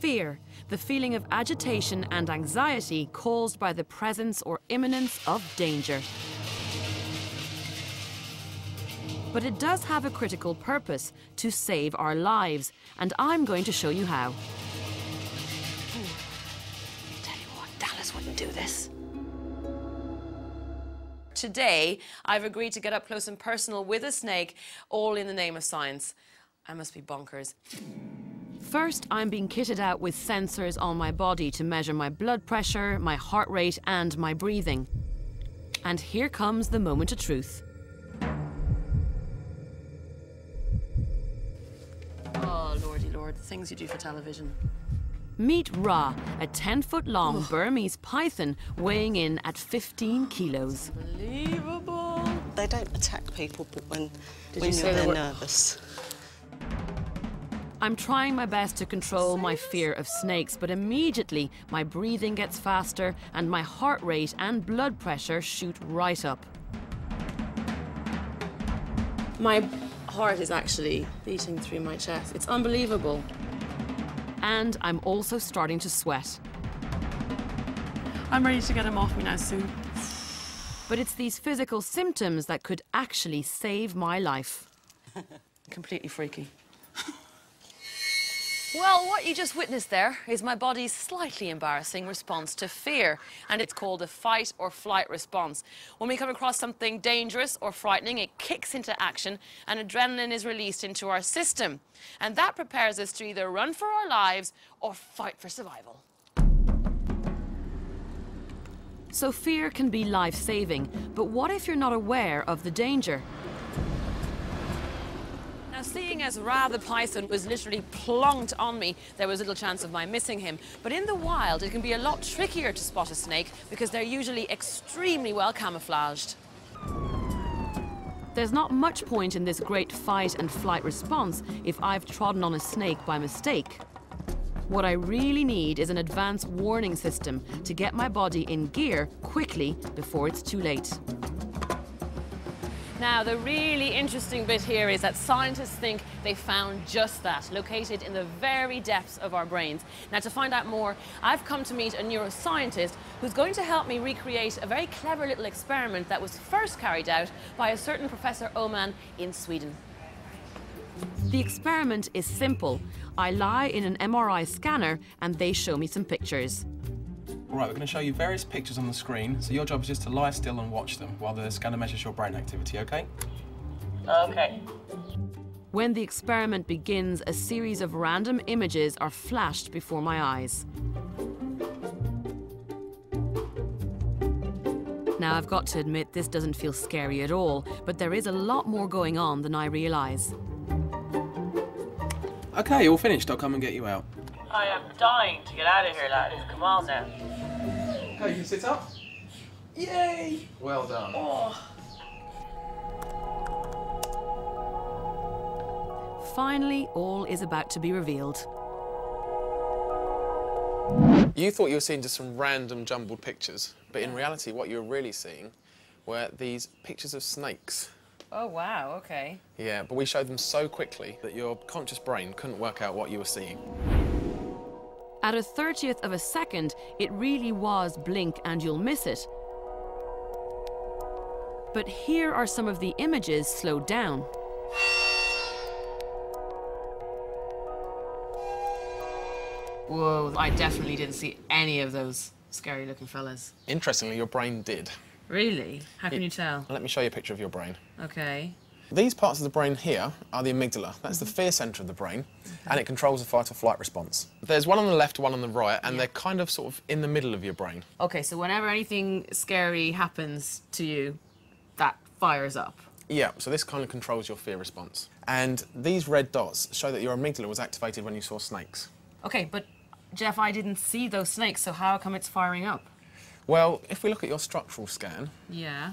Fear, the feeling of agitation and anxiety caused by the presence or imminence of danger. But it does have a critical purpose to save our lives, and I'm going to show you how. Tell you what, Dallas wouldn't do this. Today, I've agreed to get up close and personal with a snake, all in the name of science. I must be bonkers. First, I'm being kitted out with sensors on my body to measure my blood pressure, my heart rate, and my breathing. And here comes the moment of truth. Oh, lordy lord, the things you do for television. Meet Ra, a 10 foot long Burmese python weighing in at 15 kilos. Unbelievable. They don't attack people but when, Did when you you're say they they're were- nervous. I'm trying my best to control my fear of snakes, but immediately my breathing gets faster and my heart rate and blood pressure shoot right up. My heart is actually beating through my chest. It's unbelievable. And I'm also starting to sweat. I'm ready to get him off me now soon. But it's these physical symptoms that could actually save my life. Completely freaky. Well, what you just witnessed there is my body's slightly embarrassing response to fear, and it's called a fight or flight response. When we come across something dangerous or frightening, it kicks into action and adrenaline is released into our system. And that prepares us to either run for our lives or fight for survival. So fear can be life saving, but what if you're not aware of the danger? Now, seeing as Ra the python was literally plonked on me, there was little chance of my missing him. But in the wild, it can be a lot trickier to spot a snake because they're usually extremely well camouflaged. There's not much point in this great fight and flight response if I've trodden on a snake by mistake. What I really need is an advanced warning system to get my body in gear quickly before it's too late. Now, the really interesting bit here is that scientists think they found just that, located in the very depths of our brains. Now, to find out more, I've come to meet a neuroscientist who's going to help me recreate a very clever little experiment that was first carried out by a certain Professor Öhman in Sweden. The experiment is simple. I lie in an MRI scanner and they show me some pictures. All right, we're going to show you various pictures on the screen, so your job is just to lie still and watch them while the scanner measures your brain activity, okay? Okay. When the experiment begins, a series of random images are flashed before my eyes. Now, I've got to admit, this doesn't feel scary at all, but there is a lot more going on than I realise. Okay, all finished. I'll come and get you out. I am dying to get out of here, lads. Come on now. Okay, you can sit up. Yay! Well done. Oh. Finally, all is about to be revealed. You thought you were seeing just some random jumbled pictures, but in reality, what you were really seeing were these pictures of snakes. Oh, wow, okay. Yeah, but we showed them so quickly that your conscious brain couldn't work out what you were seeing. At a 30th of a second, it really was blink and you'll miss it. But here are some of the images slowed down. Whoa, I definitely didn't see any of those scary looking fellas. Interestingly, your brain did. Really? How can you tell? Let me show you a picture of your brain. Okay. These parts of the brain here are the amygdala. That's the fear centre of the brain, and it controls the fight or flight response. There's one on the left, one on the right, and they're kind of sort of in the middle of your brain. Okay, so whenever anything scary happens to you, that fires up. Yeah, so this kind of controls your fear response. And these red dots show that your amygdala was activated when you saw snakes. Okay, but Jeff, I didn't see those snakes, so how come it's firing up? Well, if we look at your structural scan, Yeah.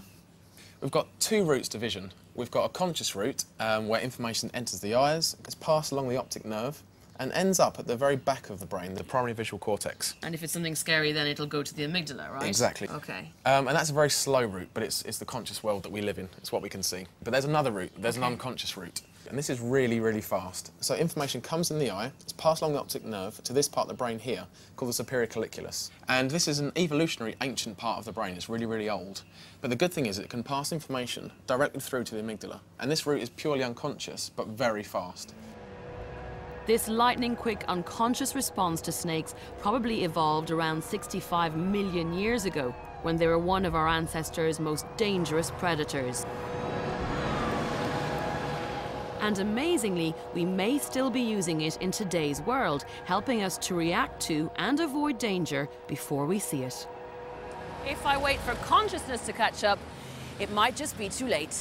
We've got two routes to vision. We've got a conscious route um, where information enters the eyes, gets passed along the optic nerve, and ends up at the very back of the brain, the primary visual cortex. And if it's something scary, then it'll go to the amygdala, right? Exactly. Okay. Um, and that's a very slow route, but it's, it's the conscious world that we live in. It's what we can see. But there's another route. There's an unconscious route. and this is really, really fast. So information comes in the eye, it's passed along the optic nerve to this part of the brain here, called the superior colliculus. And this is an evolutionary ancient part of the brain, it's really, really old. But the good thing is it can pass information directly through to the amygdala, and this route is purely unconscious, but very fast. This lightning quick unconscious response to snakes probably evolved around 65 million years ago, when they were one of our ancestors' most dangerous predators. And amazingly, we may still be using it in today's world, helping us to react to and avoid danger before we see it. If I wait for consciousness to catch up, it might just be too late.